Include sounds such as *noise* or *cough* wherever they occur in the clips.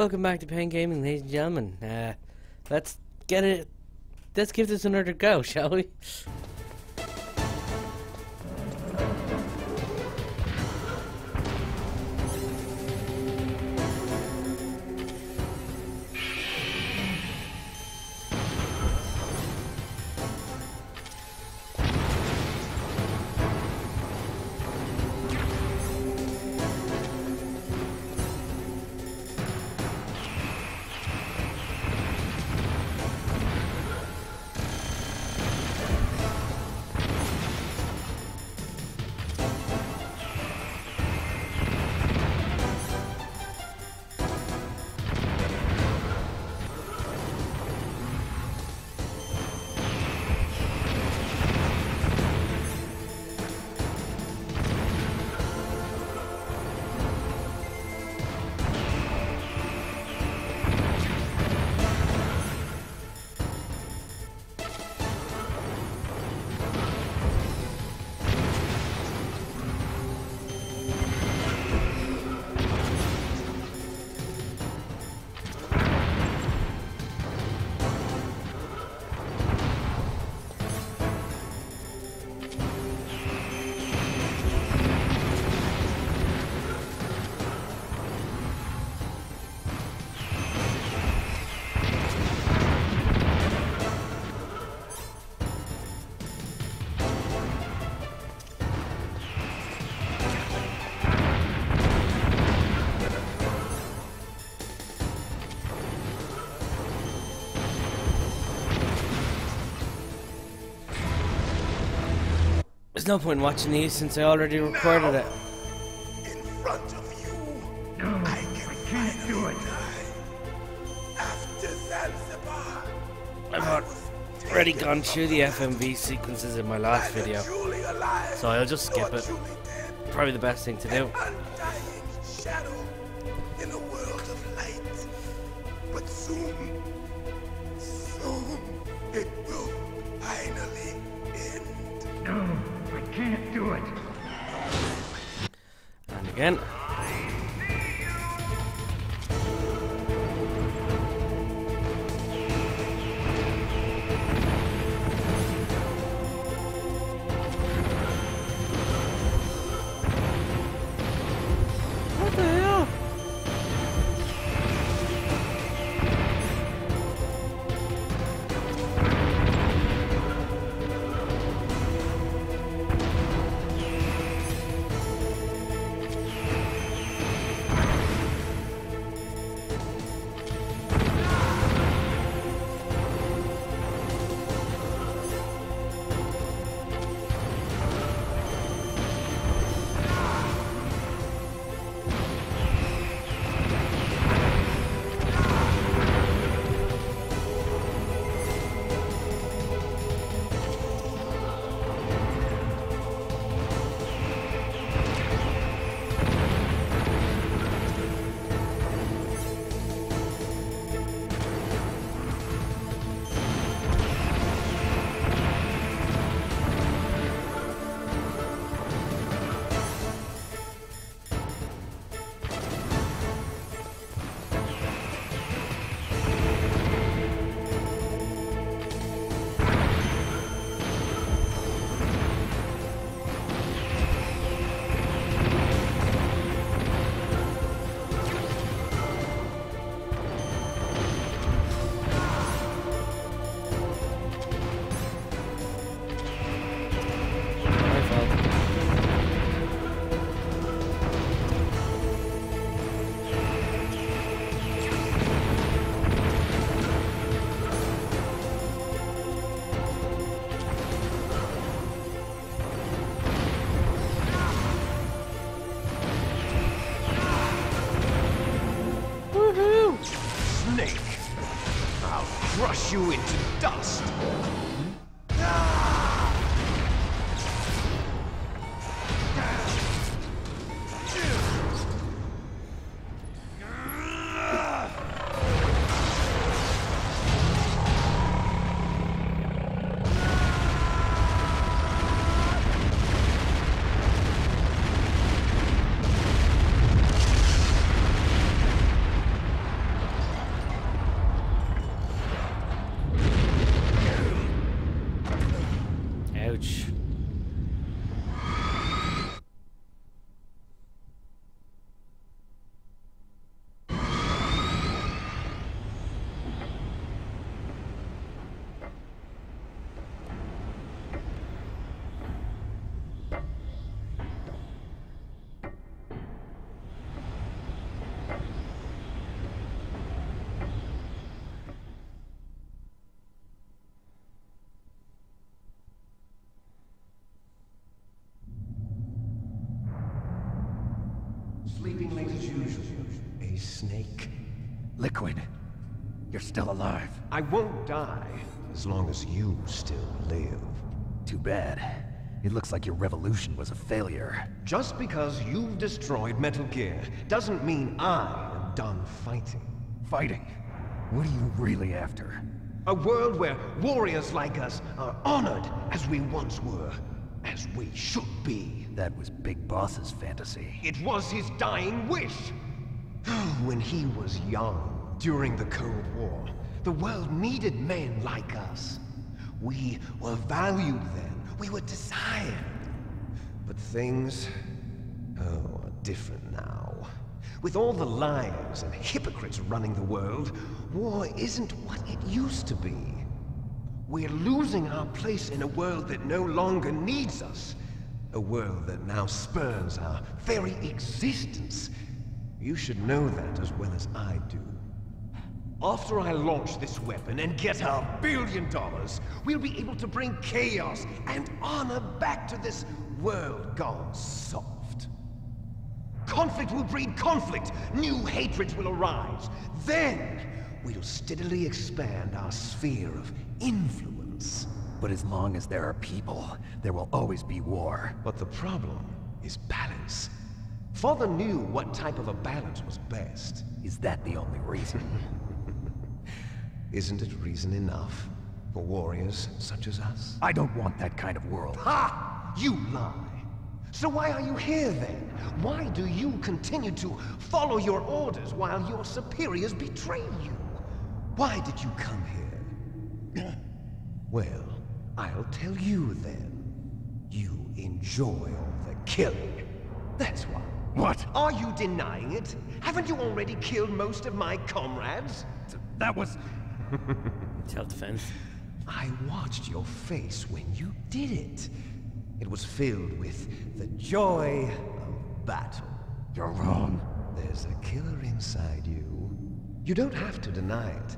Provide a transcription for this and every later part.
Welcome back to Payne Gaming, ladies and gentlemen. Uh, let's get it. Let's give this another go, shall we? There's no point in watching these since I already recorded it. In front of you, No, I can I can't do it. after Zanzibar. I've already gone through the FMV sequences in my last video, alive, so I'll just skip it. dead. Probably the best thing to do. Again. Liquid, you're still alive. I won't die as long as you still live. Too bad. It looks like your revolution was a failure. Just because you've destroyed Metal Gear doesn't mean I am done fighting. Fighting? What are you really after? A world where warriors like us are honored as we once were, as we should be. That was Big Boss's fantasy. It was his dying wish. *sighs* when he was young, during the Cold War, the world needed men like us. We were valued then. We were desired. But things, oh, are different now. With all the liars and hypocrites running the world, war isn't what it used to be. We're losing our place in a world that no longer needs us. A world that now spurns our very existence. You should know that as well as I do. After I launch this weapon and get our billion dollars, we'll be able to bring chaos and honor back to this world gone soft. Conflict will breed conflict, new hatreds will arise. Then, we'll steadily expand our sphere of influence. But as long as there are people, there will always be war. But the problem is balance. Father knew what type of a balance was best. Is that the only reason? *laughs* Isn't it reason enough for warriors such as us? I don't want that kind of world. Ha! You lie! So why are you here then? Why do you continue to follow your orders while your superiors betray you? Why did you come here? *coughs* well, I'll tell you then. You enjoy all the killing. That's why. What? Are you denying it? Haven't you already killed most of my comrades? That was... Self-defense. I watched your face when you did it. It was filled with the joy of battle. You're wrong. There's a killer inside you. You don't have to deny it.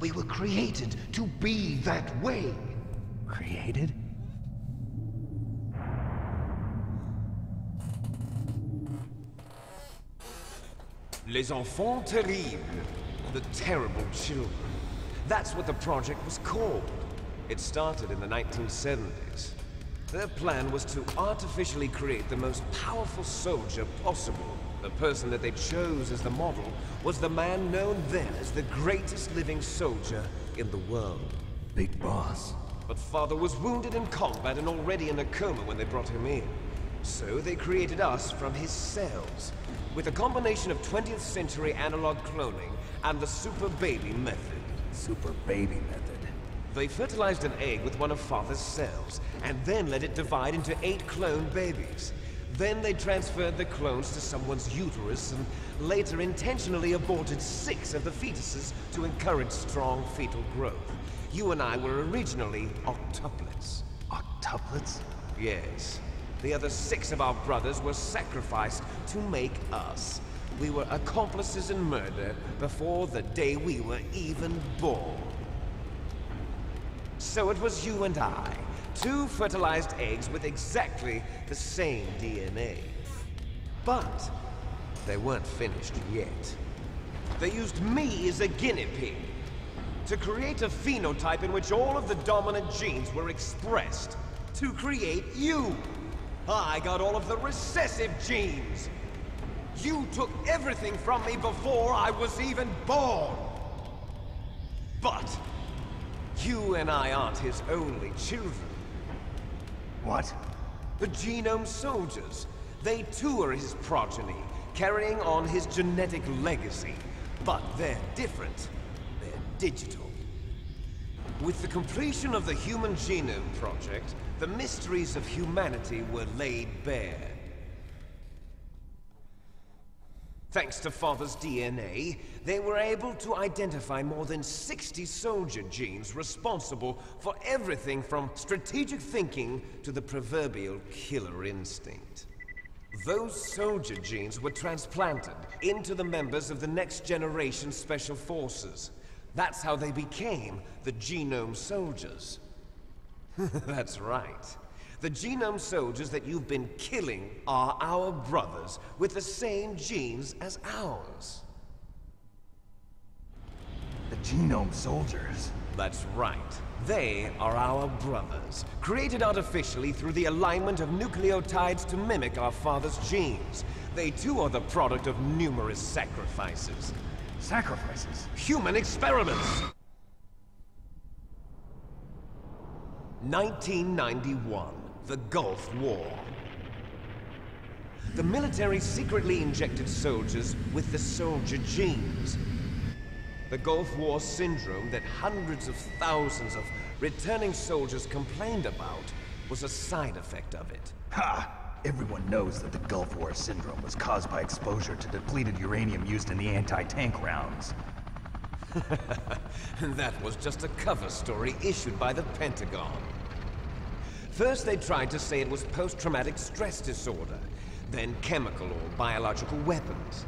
We were created to be that way. Created? Les enfants terribles. The terrible children. That's what the project was called. It started in the 1970s. Their plan was to artificially create the most powerful soldier possible. The person that they chose as the model was the man known then as the greatest living soldier in the world. Big Boss. But father was wounded in combat and already in a coma when they brought him in. So they created us from his cells, with a combination of 20th century analog cloning and the super baby method. Super baby method. They fertilized an egg with one of father's cells, and then let it divide into eight clone babies. Then they transferred the clones to someone's uterus and later intentionally aborted six of the fetuses to encourage strong fetal growth. You and I were originally octuplets. Octuplets? Yes. The other six of our brothers were sacrificed to make us. We were accomplices in murder before the day we were even born. So it was you and I, two fertilized eggs with exactly the same DNA. But they weren't finished yet. They used me as a guinea pig to create a phenotype in which all of the dominant genes were expressed to create you. I got all of the recessive genes. You took everything from me before I was even born. But you and I aren't his only children. What? The Genome Soldiers. They too are his progeny, carrying on his genetic legacy. But they're different. They're digital. With the completion of the Human Genome Project, the mysteries of humanity were laid bare. Thanks to Father's DNA, they were able to identify more than 60 soldier genes responsible for everything from strategic thinking to the proverbial killer instinct. Those soldier genes were transplanted into the members of the next generation special forces. That's how they became the Genome Soldiers. *laughs* That's right. The genome soldiers that you've been killing are our brothers with the same genes as ours. The genome soldiers. That's right. They are our brothers, created artificially through the alignment of nucleotides to mimic our father's genes. They too are the product of numerous sacrifices. Sacrifices? Human experiments! 1991, the Gulf War. The military secretly injected soldiers with the soldier genes. The Gulf War syndrome that hundreds of thousands of returning soldiers complained about was a side effect of it. Ha! Everyone knows that the Gulf War syndrome was caused by exposure to depleted uranium used in the anti-tank rounds. *laughs* that was just a cover story issued by the Pentagon. First they tried to say it was post-traumatic stress disorder, then chemical or biological weapons.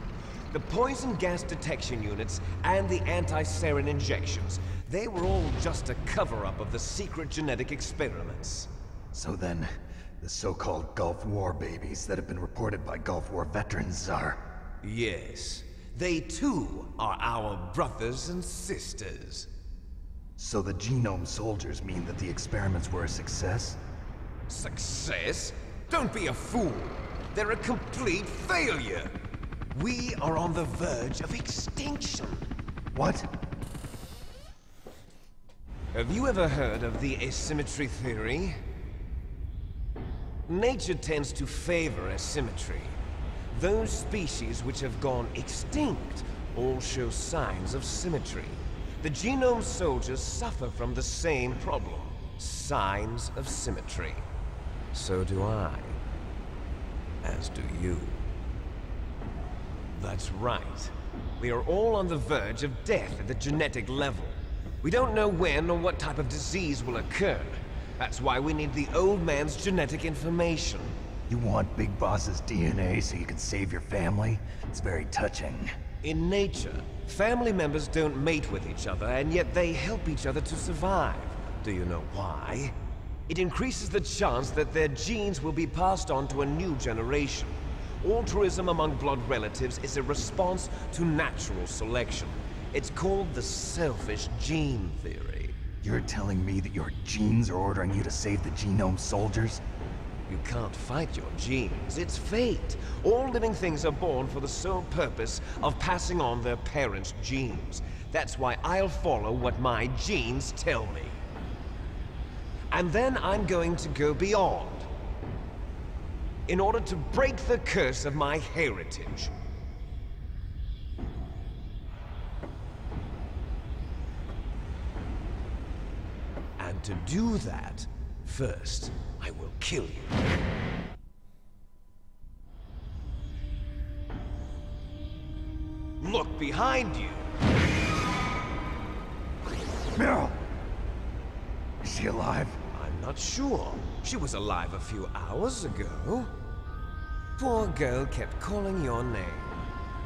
The poison gas detection units and the anti-sarin injections, they were all just a cover-up of the secret genetic experiments. So then, the so-called Gulf War babies that have been reported by Gulf War veterans are... Yes, they too are our brothers and sisters. So the genome soldiers mean that the experiments were a success? Success? Don't be a fool. They're a complete failure. We are on the verge of extinction. What? Have you ever heard of the asymmetry theory? Nature tends to favor asymmetry. Those species which have gone extinct all show signs of symmetry. The genome soldiers suffer from the same problem. Signs of symmetry. So do I. As do you. That's right. We are all on the verge of death at the genetic level. We don't know when or what type of disease will occur. That's why we need the old man's genetic information. You want Big Boss's DNA so you can save your family? It's very touching. In nature, family members don't mate with each other, and yet they help each other to survive. Do you know why? It increases the chance that their genes will be passed on to a new generation. Altruism among blood relatives is a response to natural selection. It's called the selfish gene theory. You're telling me that your genes are ordering you to save the genome soldiers? You can't fight your genes. It's fate. All living things are born for the sole purpose of passing on their parents' genes. That's why I'll follow what my genes tell me. And then I'm going to go beyond. In order to break the curse of my heritage. And to do that, first, I will kill you. Look behind you! Meryl! She alive? I'm not sure. She was alive a few hours ago. Poor girl kept calling your name.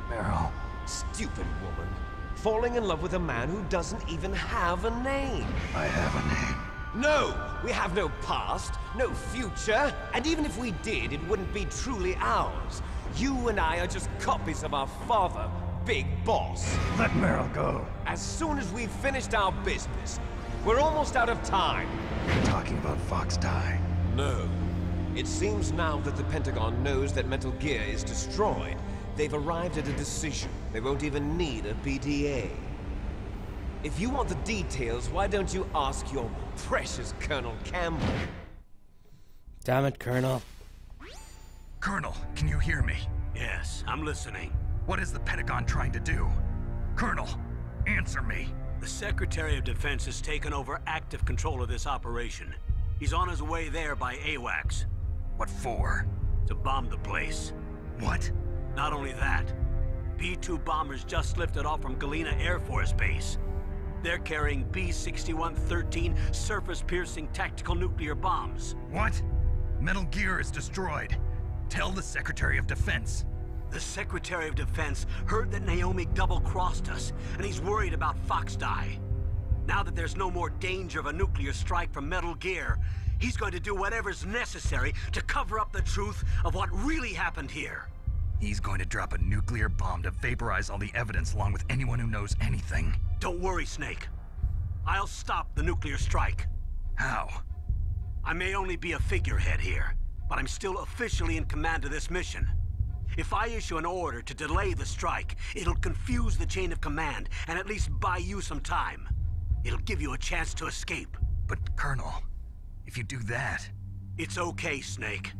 Meryl. Stupid woman. Falling in love with a man who doesn't even have a name. I have a name. No! We have no past, no future, and even if we did, it wouldn't be truly ours. You and I are just copies of our father, Big Boss. Let Meryl go. As soon as we've finished our business, we're almost out of time. You're talking about Fox Die. No. It seems now that the Pentagon knows that Metal Gear is destroyed. They've arrived at a decision. They won't even need a PDA. If you want the details, why don't you ask your precious Colonel Campbell? Damn it, Colonel. Colonel, can you hear me? Yes, I'm listening. What is the Pentagon trying to do? Colonel, answer me. The Secretary of Defense has taken over active control of this operation. He's on his way there by AWACS What for? to bomb the place. What? Not only that, B-2 bombers just lifted off from Galena Air Force Base. They're carrying B-6113 surface-piercing tactical nuclear bombs. What? Metal Gear is destroyed. Tell the Secretary of Defense. The Secretary of Defense heard that Naomi double-crossed us, and he's worried about Fox Die. Now that there's no more danger of a nuclear strike from Metal Gear, he's going to do whatever's necessary to cover up the truth of what really happened here. He's going to drop a nuclear bomb to vaporize all the evidence along with anyone who knows anything. Don't worry, Snake. I'll stop the nuclear strike. How? I may only be a figurehead here, but I'm still officially in command of this mission. If I issue an order to delay the strike, it'll confuse the chain of command and at least buy you some time. It'll give you a chance to escape. But, Colonel, if you do that... It's okay, Snake.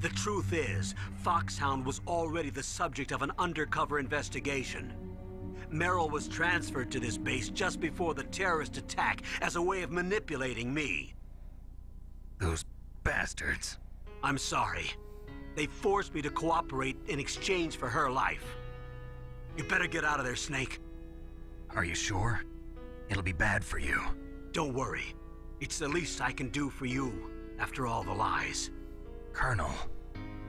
The truth is, Foxhound was already the subject of an undercover investigation. Meryl was transferred to this base just before the terrorist attack as a way of manipulating me. Those bastards. I'm sorry. They forced me to cooperate in exchange for her life. You better get out of there, Snake. Are you sure? It'll be bad for you. Don't worry. It's the least I can do for you, after all the lies. Colonel.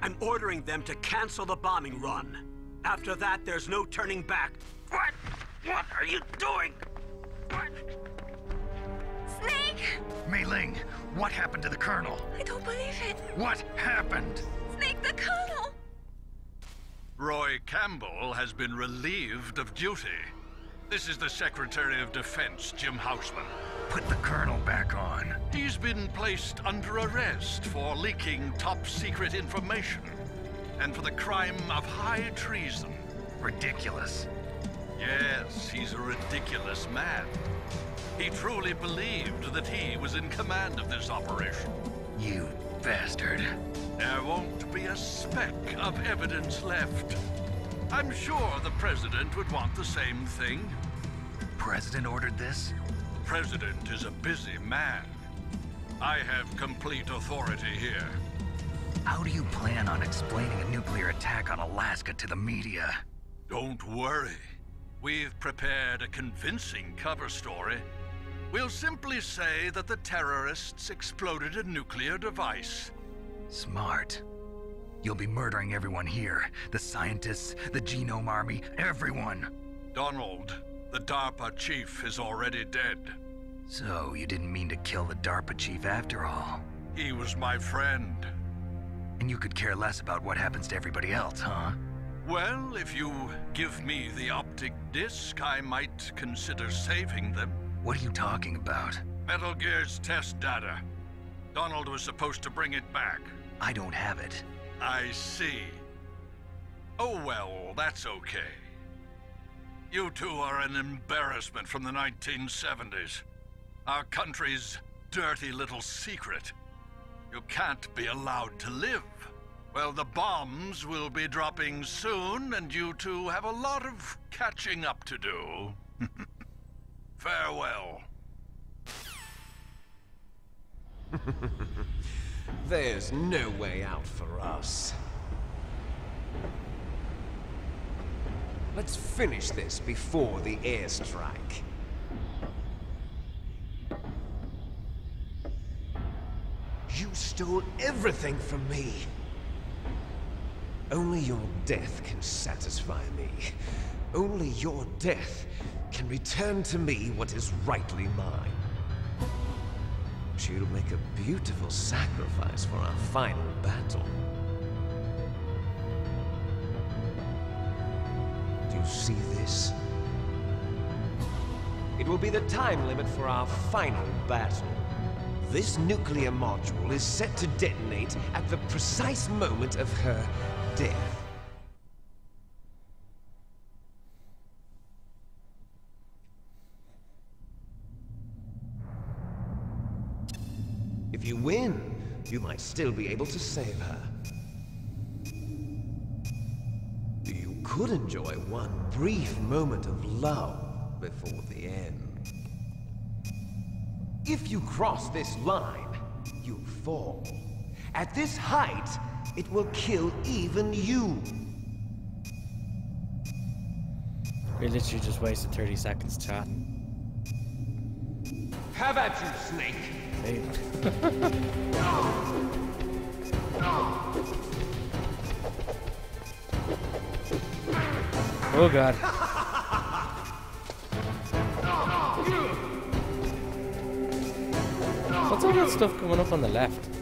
I'm ordering them to cancel the bombing run. After that, there's no turning back. What? What are you doing? What? Snake! Mei Ling, what happened to the Colonel? I don't believe it. What happened? Snake the Colonel! Roy Campbell has been relieved of duty. This is the Secretary of Defense, Jim Houseman. Put the Colonel back on. He's been placed under arrest for leaking top secret information and for the crime of high treason. Ridiculous. Yes, he's a ridiculous man. He truly believed that he was in command of this operation. You bastard. There won't be a speck of evidence left. I'm sure the President would want the same thing. President ordered this? President is a busy man. I have complete authority here. How do you plan on explaining a nuclear attack on Alaska to the media? Don't worry. We've prepared a convincing cover story. We'll simply say that the terrorists exploded a nuclear device. Smart. You'll be murdering everyone here. The scientists, the genome army, everyone. Donald, the DARPA chief, is already dead. So, you didn't mean to kill the DARPA chief after all. He was my friend. And you could care less about what happens to everybody else, huh? Well, if you give me the optic disc, I might consider saving them. What are you talking about? Metal Gear's test data. Donald was supposed to bring it back. I don't have it. I see. Oh well, that's okay. You two are an embarrassment from the 1970s. Our country's dirty little secret. You can't be allowed to live. Well, the bombs will be dropping soon, and you two have a lot of catching up to do. *laughs* Farewell. *laughs* There's no way out for us. Let's finish this before the airstrike. You stole everything from me. Only your death can satisfy me. Only your death can return to me what is rightly mine. She'll make a beautiful sacrifice for our final battle. Do you see this? It will be the time limit for our final battle. This nuclear module is set to detonate at the precise moment of her death. If you win, you might still be able to save her. You could enjoy one brief moment of love before the end. If you cross this line, you fall. At this height, it will kill even you. We literally just wasted 30 seconds chatting. Have at you, Snake! Oh god. What's all that stuff coming up on the left?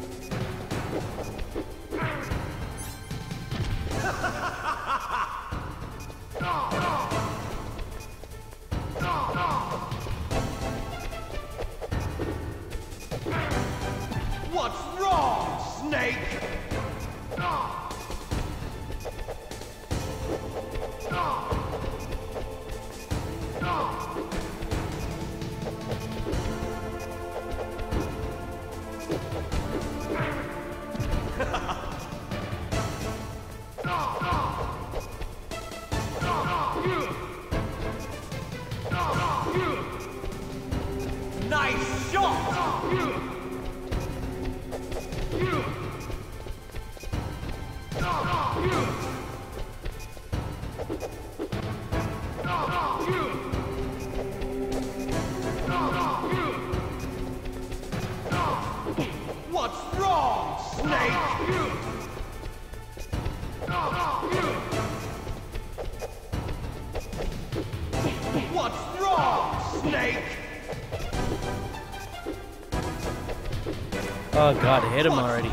Oh god, hit him already.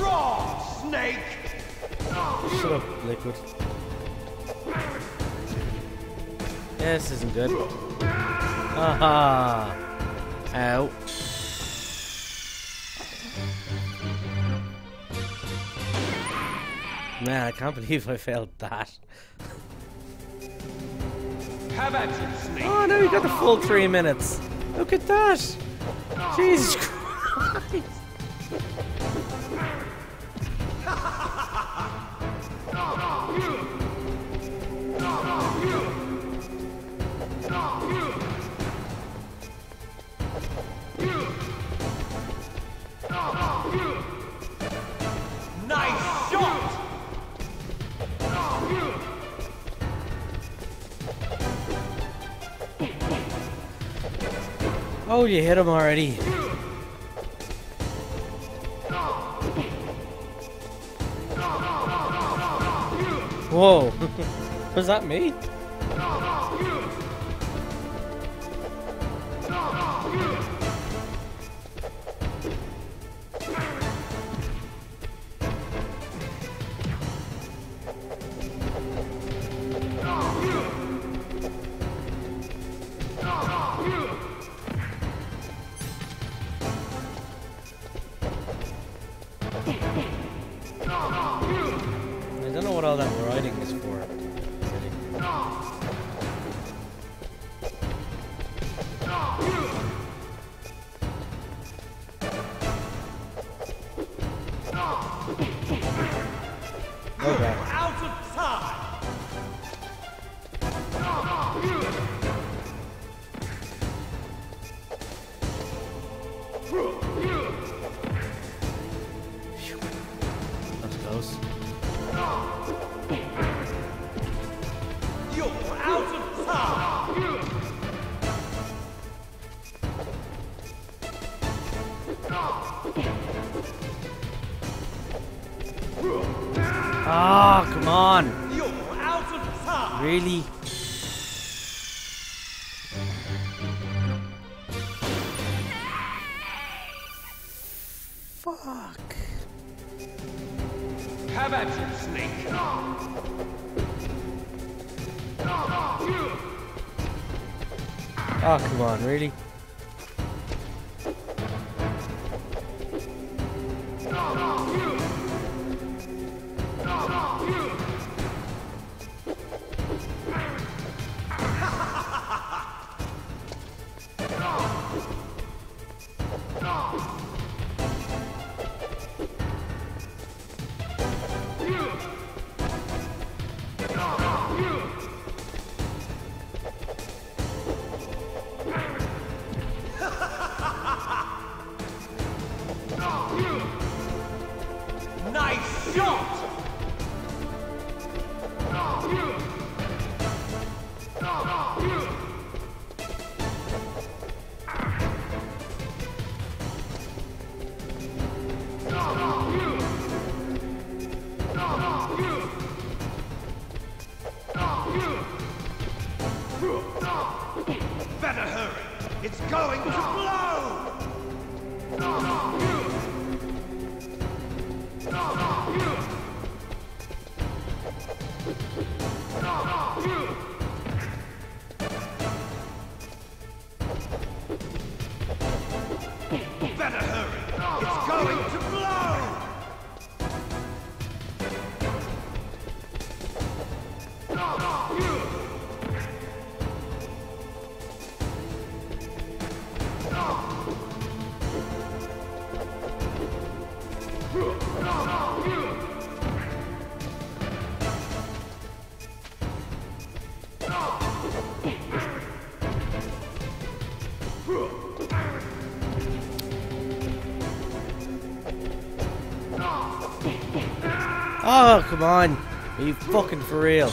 Shut up, Liquid. Yeah, this isn't good. Aha! Ow. Man, I can't believe I failed that. Have at you, Snake. Oh no, you got the full three minutes. Look at that! Jesus Christ! Oh, you hit him already. Whoa. *laughs* Was that me? Ah, come on. You're out of time! Really? Fuck. Have at you, Snake! Oh, come on, really? Oh, come on. Are you fucking for real?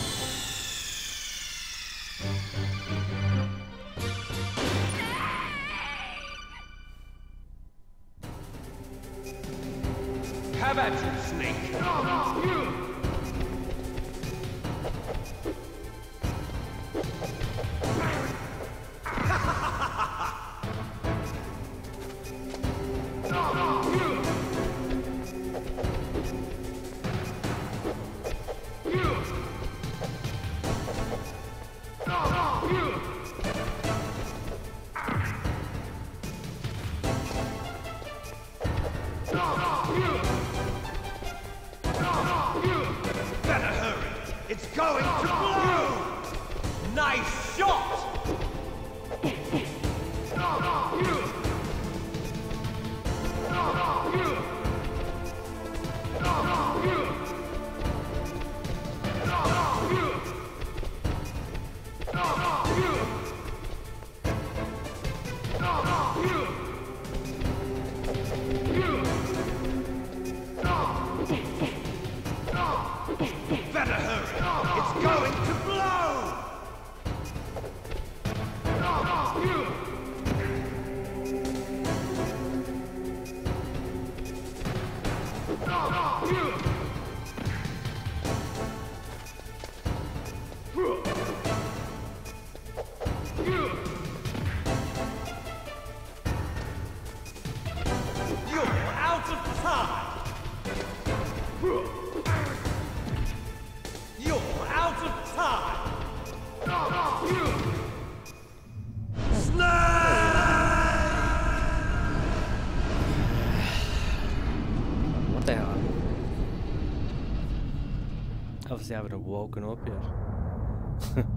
Haven't woken up yet. *laughs*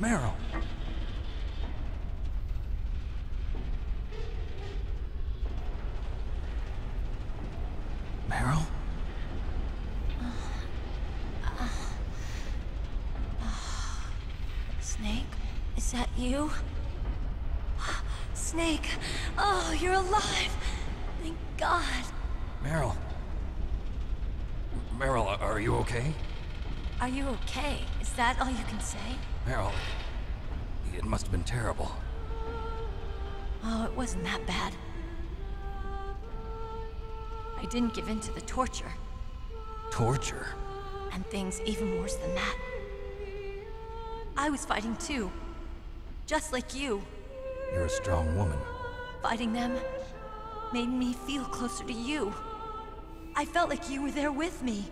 Meryl? Wasn't that bad. I didn't give in to the torture, Torture? and things even worse than that. I was fighting too. Just like you. You're a strong woman. Fighting them made me feel closer to you. I felt like you were there with me.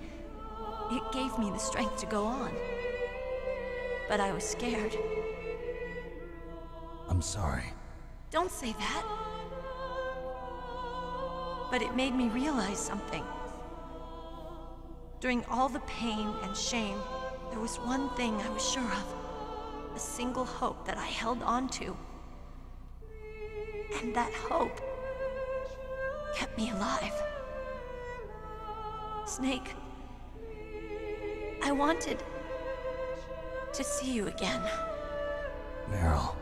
It gave me the strength to go on. But I was scared. I'm sorry. Don't say that. But it made me realize something. During all the pain and shame, there was one thing I was sure of. A single hope that I held on to. And that hope kept me alive. Snake, I wanted to see you again. Meryl.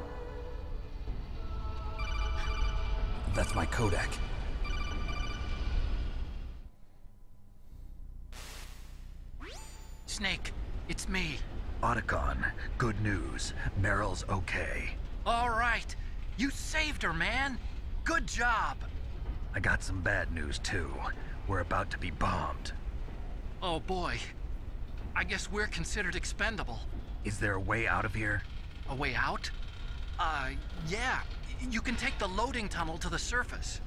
That's my codec. Snake, it's me. Otacon, good news. Meryl's okay. All right. You saved her, man. Good job. I got some bad news, too. We're about to be bombed. Oh boy. I guess we're considered expendable. Is there a way out of here? A way out? Uh, yeah. You can take the loading tunnel to the surface.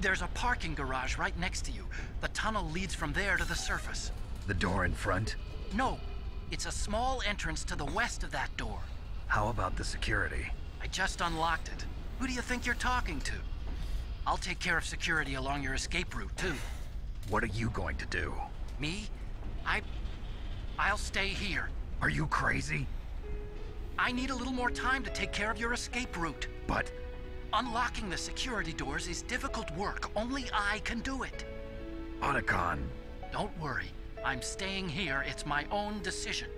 There's a parking garage right next to you. The tunnel leads from there to the surface. The door in front? No, it's a small entrance to the west of that door. How about the security? I just unlocked it. Who do you think you're talking to? I'll take care of security along your escape route, too. What are you going to do? Me? I... I'll stay here. Are you crazy? I need a little more time to take care of your escape route. But Unlocking the security doors is difficult work. Only I can do it. Otacon, Don't worry. I'm staying here. It's my own decision.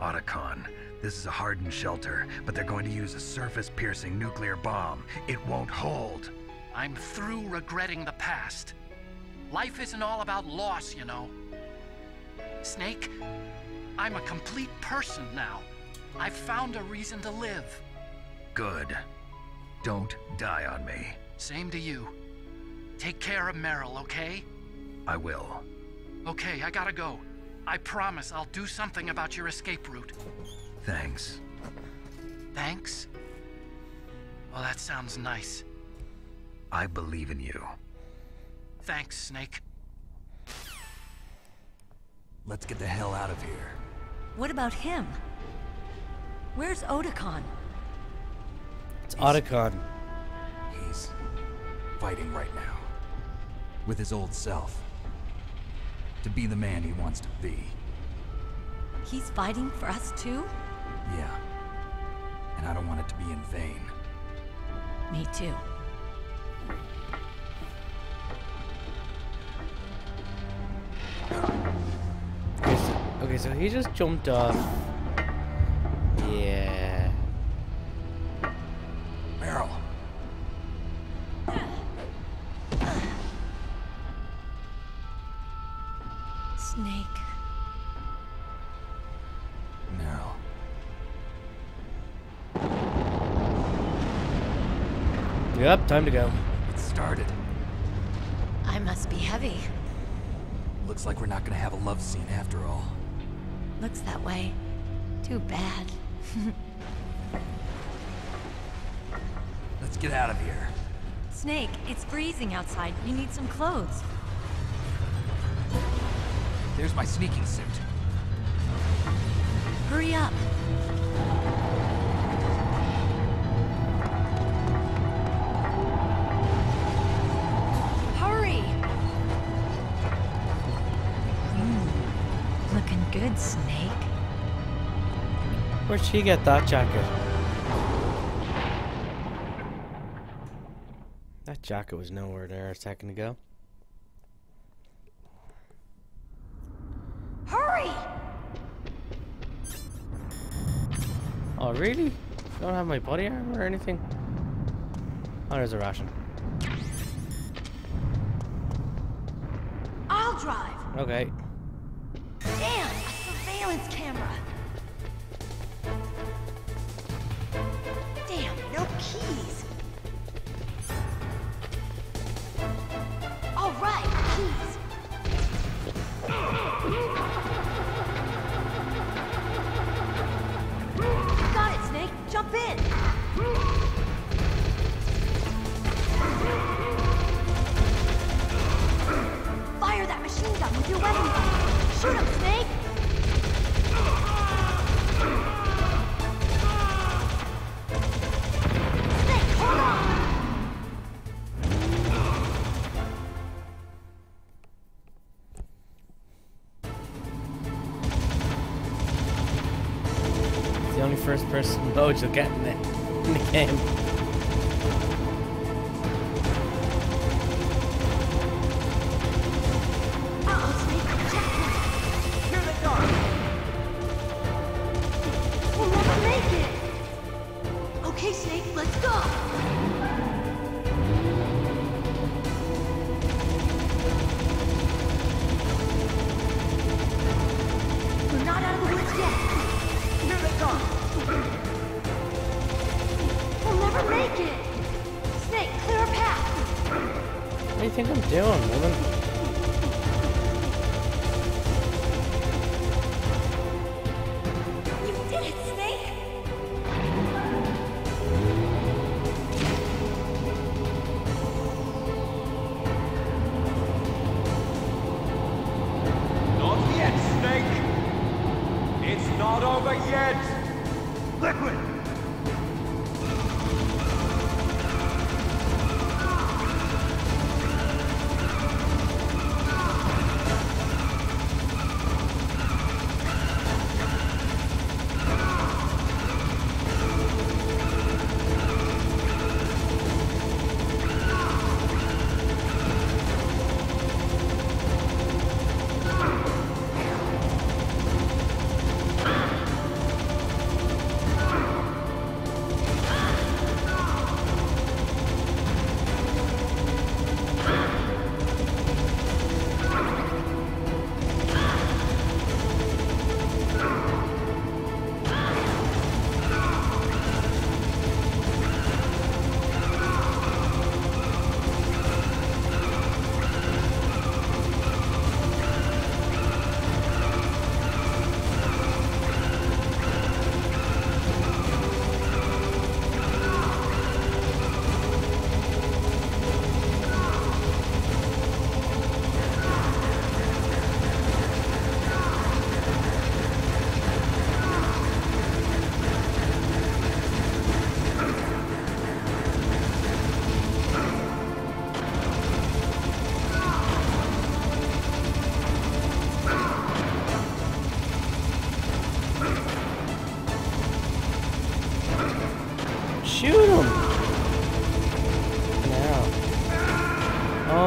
Otacon, this is a hardened shelter, but they're going to use a surface-piercing nuclear bomb. It won't hold. I'm through regretting the past. Life isn't all about loss, you know. Snake, I'm a complete person now. I've found a reason to live. Good. Don't die on me. Same to you. Take care of Meryl, okay? I will. Okay, I gotta go. I promise I'll do something about your escape route. Thanks. Thanks? Well, that sounds nice. I believe in you. Thanks, Snake. Let's get the hell out of here. What about him? Where's Otacon? It's Otacon. He's fighting right now. With his old self. To be the man he wants to be. He's fighting for us too? Yeah. And I don't want it to be in vain. Me too. Okay so, okay, so he just jumped off. Time to go. It started. I must be heavy. Looks like we're not gonna have a love scene after all. Looks that way. Too bad. *laughs* Let's get out of here. Snake, it's freezing outside. You need some clothes. There's my sneaking suit. Hurry up. Where'd she get that jacket? That jacket was nowhere there a second ago. Hurry! Oh, really? I Don't have my body armor or anything? Oh, there's a ration. I'll drive. Okay. First mode you'll get in the game.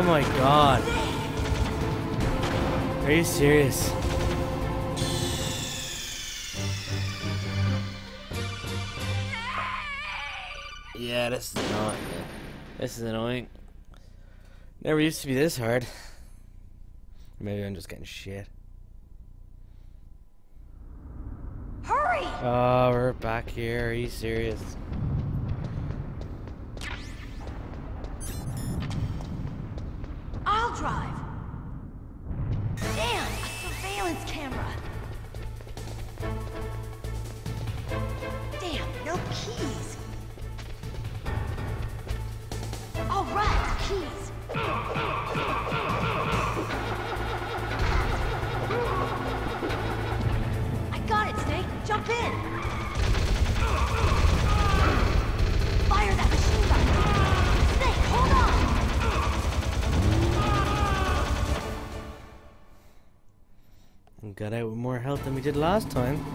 My god. Are you serious? Yeah, this is annoying. This is annoying. Never used to be this hard. Maybe I'm just getting shit. Hurry! Oh, we're back here. Are you serious? Snake. Jump in. Fire that machine gun. Snake, hold on. And got out with more health than we did last time.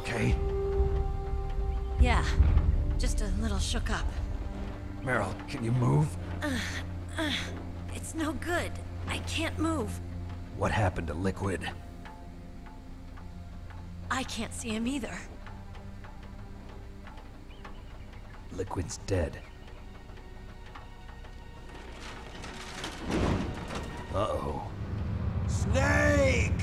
Okay? Yeah, just a little shook up. Meryl, can you move? Uh, uh, it's no good. I can't move. What happened to Liquid? I can't see him either. Liquid's dead. Uh-oh. Snake!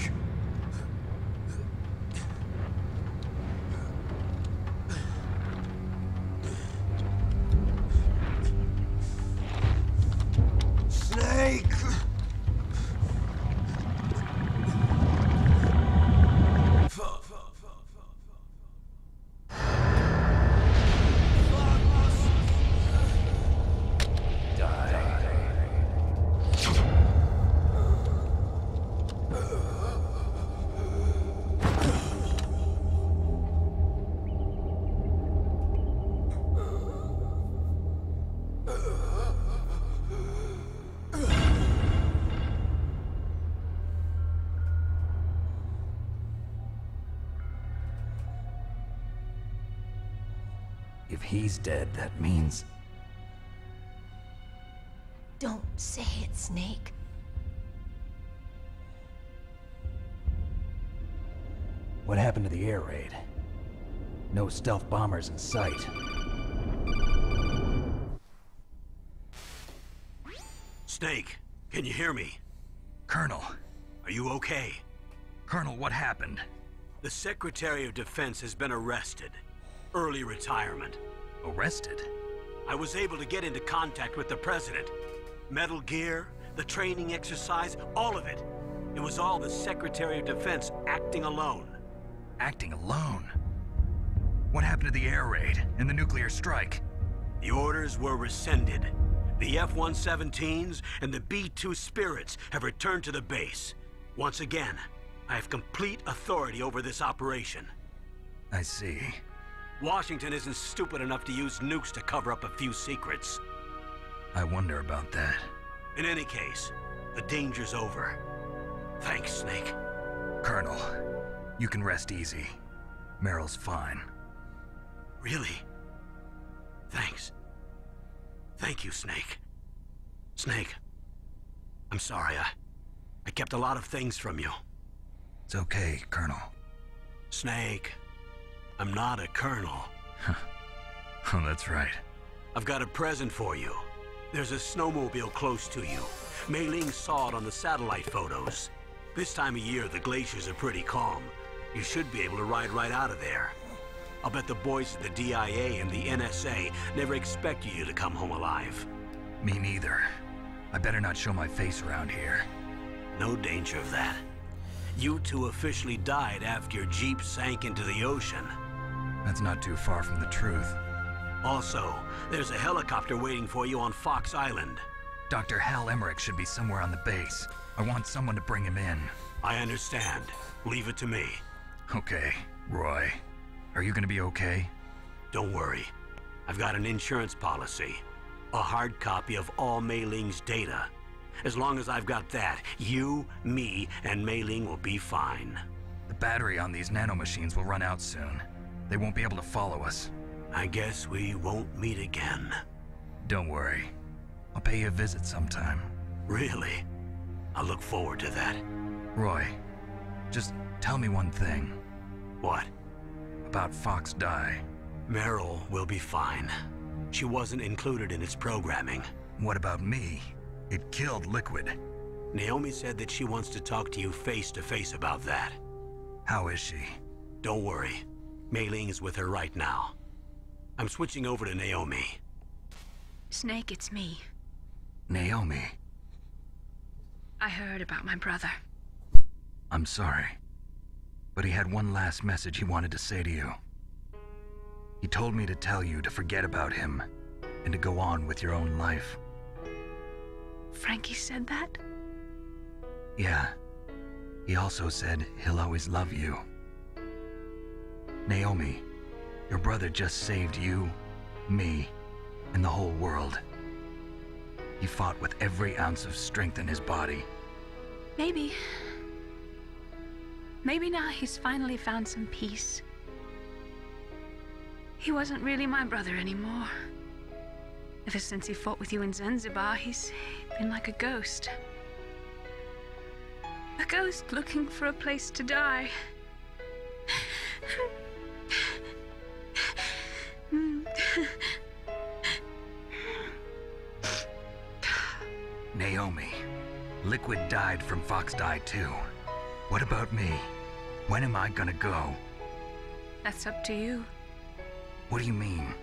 he's dead, that means... Don't say it, Snake. What happened to the air raid? No stealth bombers in sight. Snake, can you hear me? Colonel. Are you okay? Colonel, what happened? The Secretary of Defense has been arrested. Early retirement. Arrested? I was able to get into contact with the President. Metal Gear, the training exercise, all of it. It was all the Secretary of Defense acting alone. Acting alone? What happened to the air raid and the nuclear strike? The orders were rescinded. The F-117s and the B-2 Spirits have returned to the base. Once again, I have complete authority over this operation. I see. Washington isn't stupid enough to use nukes to cover up a few secrets. I wonder about that. In any case, the danger's over. Thanks, Snake. Colonel, you can rest easy. Meryl's fine. Really? Thanks. Thank you, Snake. Snake, I'm sorry, I... I kept a lot of things from you. It's okay, Colonel. Snake, I'm not a colonel. *laughs* Oh, that's right. I've got a present for you. There's a snowmobile close to you. Mei Ling saw it on the satellite photos. This time of year, the glaciers are pretty calm. You should be able to ride right out of there. I'll bet the boys at the DIA and the NSA never expected you to come home alive. Me neither. I better not show my face around here. No danger of that. You two officially died after your Jeep sank into the ocean. That's not too far from the truth. Also, there's a helicopter waiting for you on Fox Island. Dr. Hal Emmerich should be somewhere on the base. I want someone to bring him in. I understand. Leave it to me. Okay, Roy. Are you gonna be okay? Don't worry. I've got an insurance policy. A hard copy of all Mei Ling's data. As long as I've got that, you, me, and Mei Ling will be fine. The battery on these nanomachines will run out soon. They won't be able to follow us. I guess we won't meet again. Don't worry. I'll pay you a visit sometime. Really? I look forward to that. Roy, just tell me one thing. What? About Fox Die. Meryl will be fine. She wasn't included in its programming. What about me? It killed Liquid. Naomi said that she wants to talk to you face to face about that. How is she? Don't worry. Mei Ling is with her right now. I'm switching over to Naomi. Snake, it's me. Naomi. I heard about my brother. I'm sorry. But he had one last message he wanted to say to you. He told me to tell you to forget about him and to go on with your own life. Frankie said that? Yeah. He also said he'll always love you. Naomi, your brother just saved you, me, and the whole world. He fought with every ounce of strength in his body. Maybe. Maybe now he's finally found some peace. He wasn't really my brother anymore. Ever since he fought with you in Zanzibar, he's been like a ghost. A ghost looking for a place to die. *laughs* *laughs* Naomi, Liquid died from Fox Die too. What about me? When am I gonna go? That's up to you. What do you mean?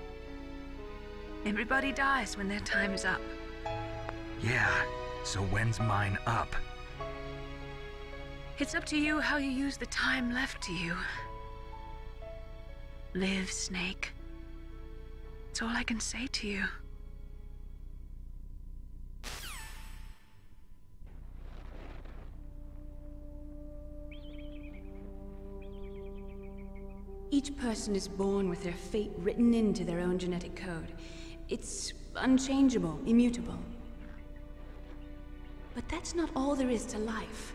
Everybody dies when their time's up. Yeah, so when's mine up? It's up to you how you use the time left to you. Live, Snake. That's all I can say to you. Each person is born with their fate written into their own genetic code. It's unchangeable, immutable. But that's not all there is to life.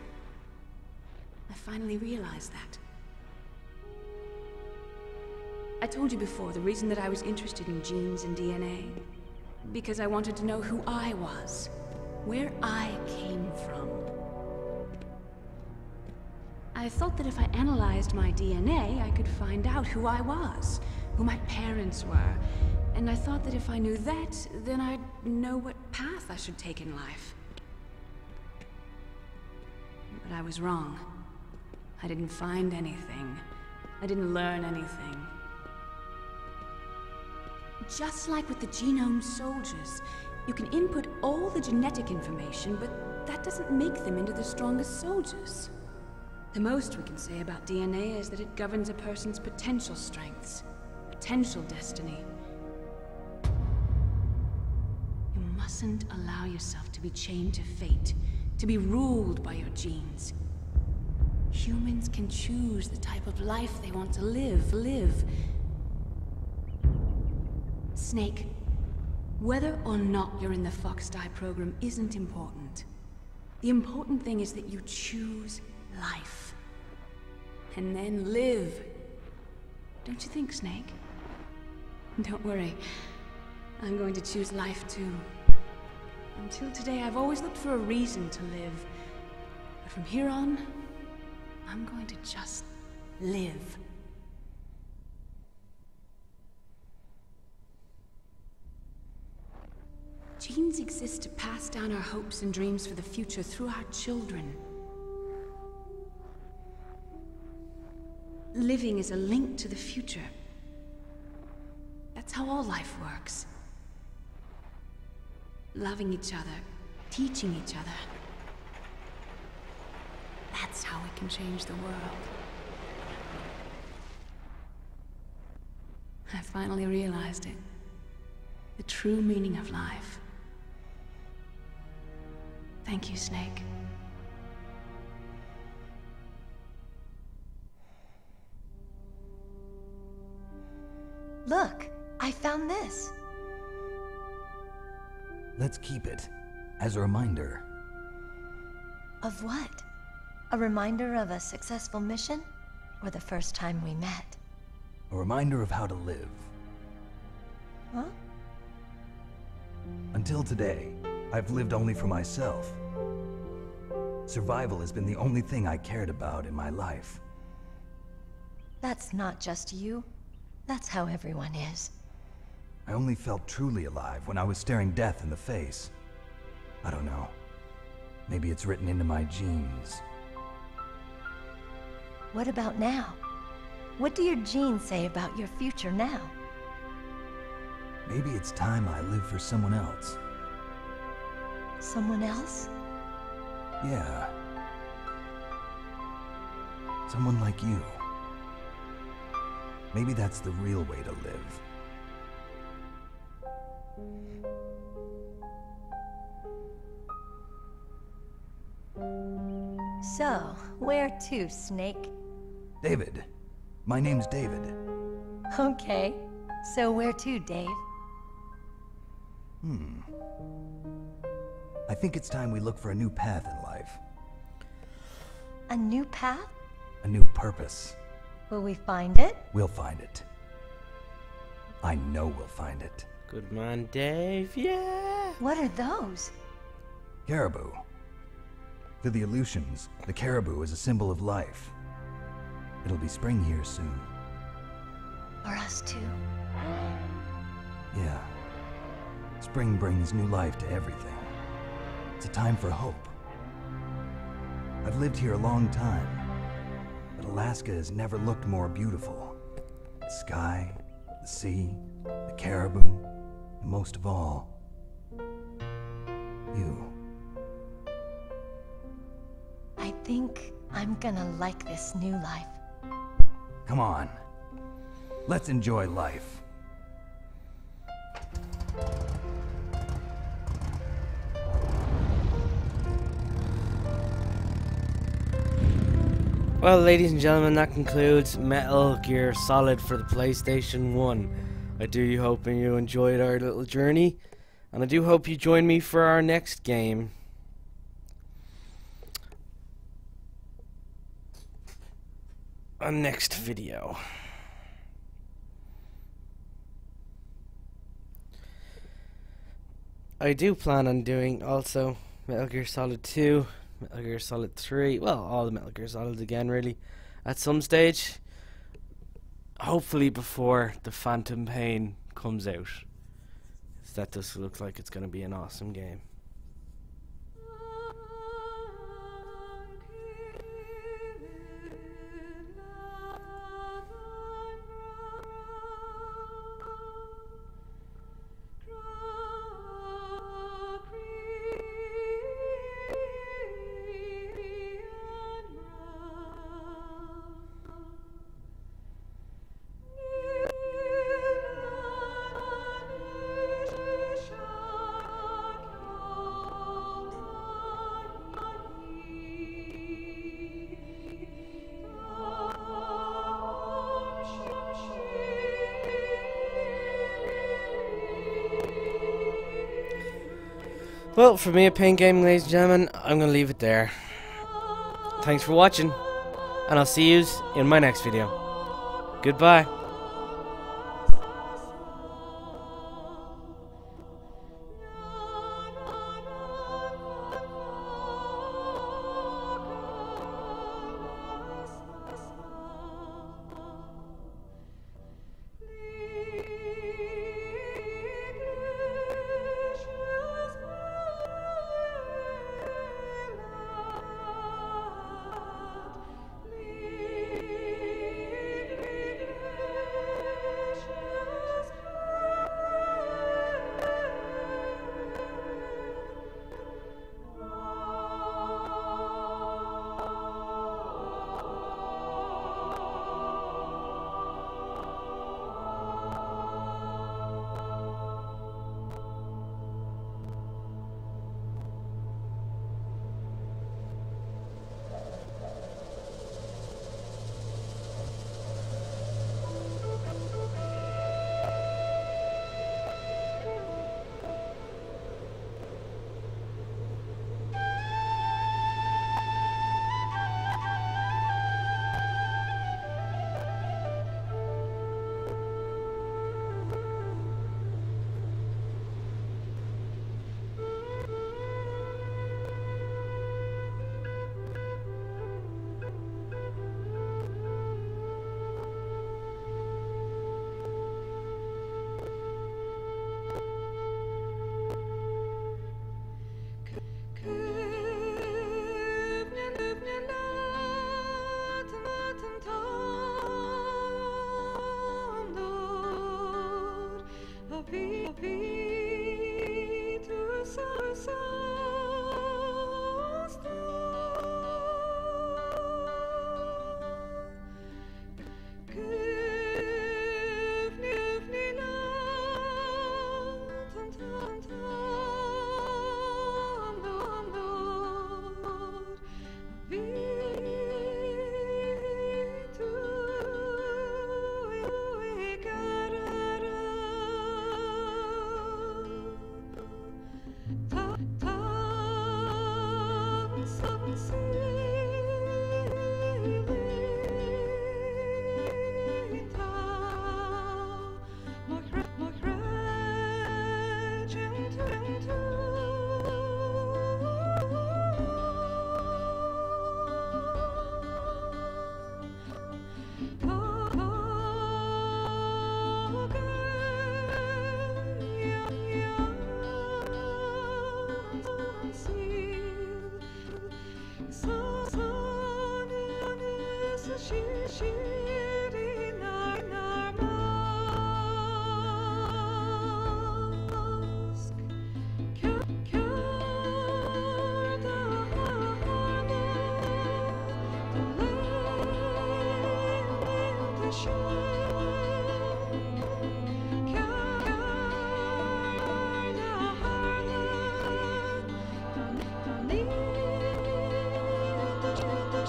I finally realized that. I told you before the reason that I was interested in genes and DNA. Because I wanted to know who I was. Where I came from. I thought that if I analyzed my DNA, I could find out who I was, who my parents were. And I thought that if I knew that, then I'd know what path I should take in life. But I was wrong. I didn't find anything. I didn't learn anything. Just like with the genome soldiers, you can input all the genetic information, but that doesn't make them into the strongest soldiers. The most we can say about DNA is that it governs a person's potential strengths, potential destiny. You mustn't allow yourself to be chained to fate, to be ruled by your genes. Humans can choose the type of life they want to live, live. Snake, whether or not you're in the Fox-Die program isn't important. The important thing is that you choose life. And then live. Don't you think, Snake? Don't worry. I'm going to choose life too. Until today, I've always looked for a reason to live. But from here on, I'm going to just live. Genes exist to pass down our hopes and dreams for the future through our children. Living is a link to the future. That's how all life works. Loving each other, teaching each other. That's how we can change the world. I finally realized it. The true meaning of life. Thank you, Snake. Look, I found this. Let's keep it as a reminder. Of what? A reminder of a successful mission? Or the first time we met? A reminder of how to live. Huh? Until today, I've lived only for myself. Survival has been the only thing I cared about in my life. That's not just you. That's how everyone is. I only felt truly alive when I was staring death in the face. I don't know. Maybe it's written into my genes. What about now? What do your genes say about your future now? Maybe it's time I live for someone else. Someone else? Yeah. Someone like you. Maybe that's the real way to live. So, where to, Snake? David. My name's David. Okay. So where to, Dave? Hmm. I think it's time we look for a new path in. A new path? A new purpose. Will we find it? We'll find it. I know we'll find it. Good man, Dave. Yeah. What are those? Caribou. To the Aleutians, the caribou is a symbol of life. It'll be spring here soon. For us too. Yeah. Spring brings new life to everything. It's a time for hope. I've lived here a long time, but Alaska has never looked more beautiful. The sky, the sea, the caribou, and most of all, you. I think I'm gonna like this new life. Come on. Let's enjoy life. Well, ladies and gentlemen, that concludes Metal Gear Solid for the PlayStation 1. I do hope you enjoyed our little journey, and I do hope you join me for our next game. Our next video. I do plan on doing also Metal Gear Solid 2, Metal Gear Solid 3, well, all the Metal Gear Solids again, really, at some stage. Hopefully before the Phantom Pain comes out. That just looks like it's going to be an awesome game. Well, for me, a Payne Gaming, ladies and gentlemen, I'm going to leave it there. Thanks for watching, and I'll see you in my next video. Goodbye.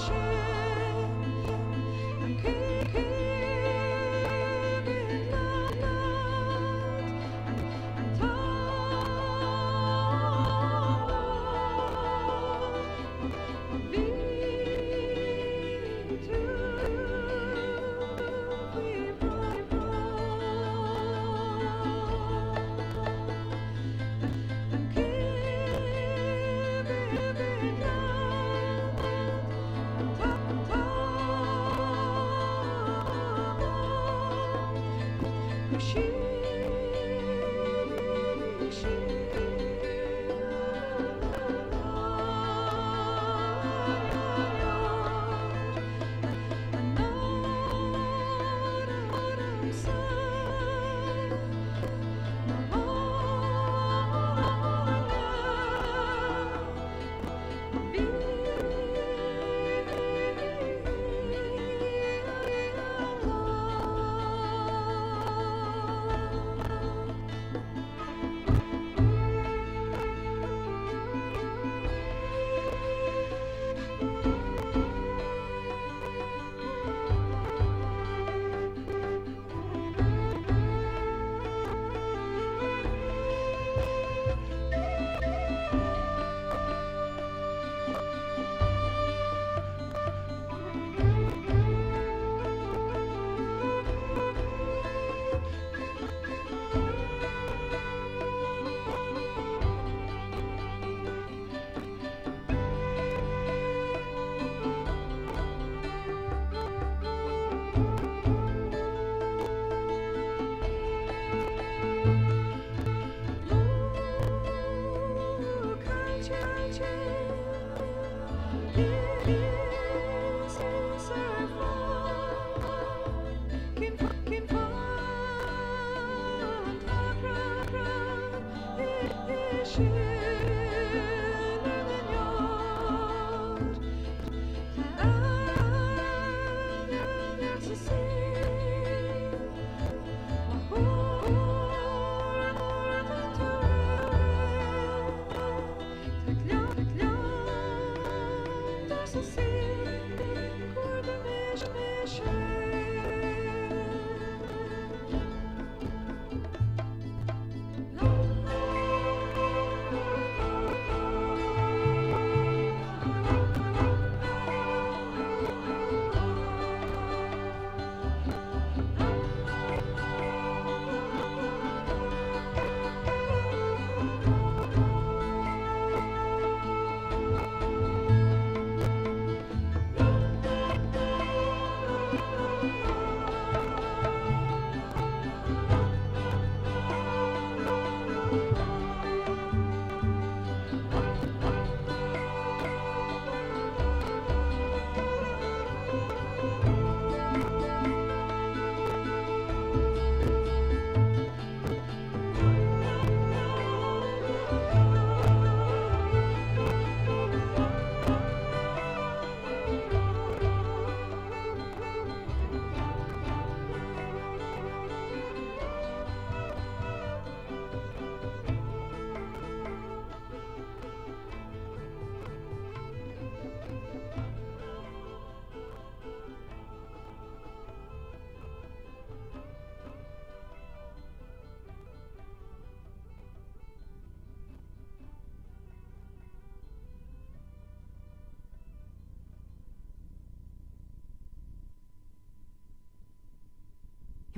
passion. machine.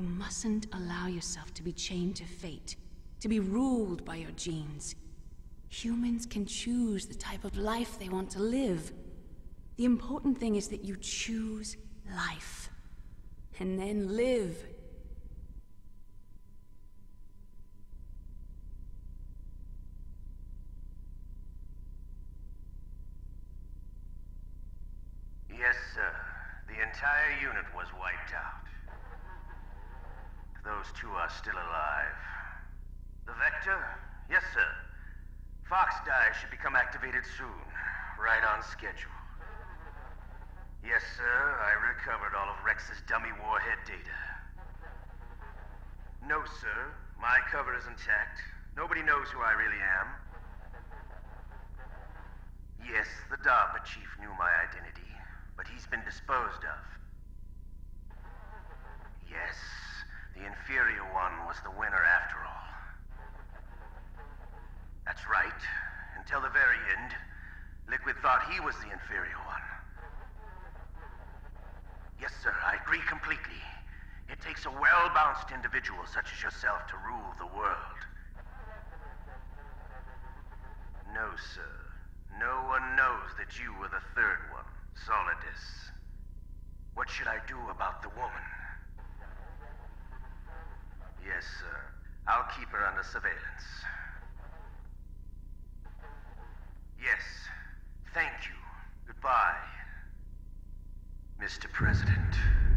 You mustn't allow yourself to be chained to fate, to be ruled by your genes. Humans can choose the type of life they want to live. The important thing is that you choose life. And then live. Yes, sir. The entire unit was wiped out. Those two are still alive. The Vector? Yes, sir. Fox Die should become activated soon. Right on schedule. Yes, sir. I recovered all of Rex's dummy warhead data. No, sir. My cover is intact. Nobody knows who I really am. Yes, the DARPA chief knew my identity, but he's been disposed of. Yes, the inferior one was the winner after all. That's right. Until the very end, Liquid thought he was the inferior one. Yes, sir, I agree completely. It takes a well-balanced individual such as yourself to rule the world. No, sir. No one knows that you were the third one, Solidus. What should I do about the woman? Yes, sir. I'll keep her under surveillance. Yes. Thank you. Goodbye, Mr. President.